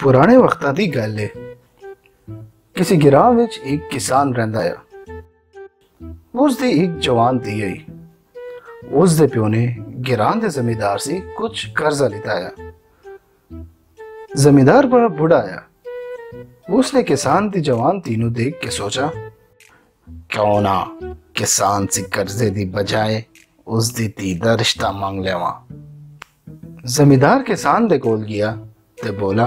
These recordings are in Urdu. پرانے وقت کی گل ہے کسی گراں ایک کسان ریاستی ایک جوان تھی آئی اس پیو نے گراں زمیندار سے کچھ کرزا لتایا زمیندار بڑا بوڑھا آیا اس نے کسان دی جوان تینوں دیکھ کے سوچا کیوں نہ کسان سے کرزے دی بجائے اس دی تھی کا رشتہ مانگ لیا زمیں دار کسان کول گیا تے بولا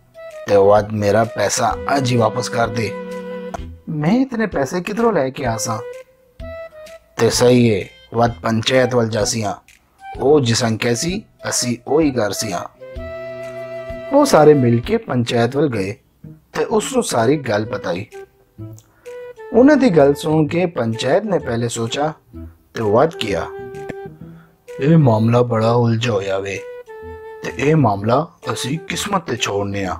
بعد میرا پیسہ آج ہی واپس کر دے میں اتنے پیسے کدھر لے کے آسا تے صحیح ہے پنچایت نے ساری گل انہیں دی گل سن کے پنچایت نے پہلے سوچا تو ود کیا اے معاملہ بڑا اُلجا ہویا وے اے معاملہ اسی قسمت چھوڑنے ہاں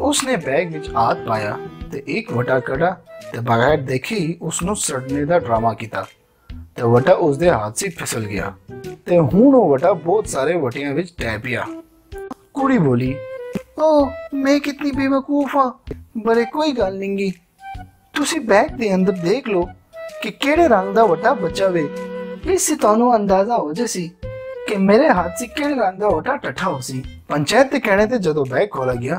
بغیر دیکھی اس کا بڑے ہاں۔ کوئی گل نہیں تیگ کے اندر دیکھ لو کہ وٹا بچا وے اس سے تندازہ ہو جا سا کہ میرے ہاتھ سے کہڑے رنگ کا وٹا ٹھا ہو سکے پنچایت کے کہنے سے جدو بیگ کھولا گیا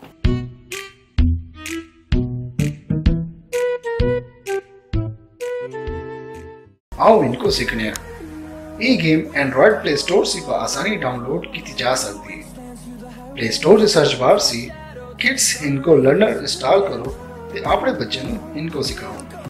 آؤ ان کو سیکھنے ہیں یہ گیم اینڈرائڈ پلے اسٹور سے آسانی ڈاؤن لوڈ کی جا سکتی ہے پلے اسٹور سرچ بار سے ان کو لرنر انسٹال کرو اپنے بچے ان کو سکھاؤ